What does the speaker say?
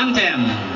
Anthem.